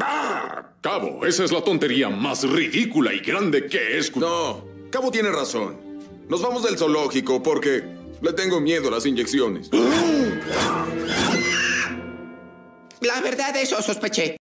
¡Ah! Cabo, esa es la tontería más ridícula y grande que he escuchado. No, Cabo tiene razón. Nos vamos del zoológico porque le tengo miedo a las inyecciones. La verdad, eso sospeché.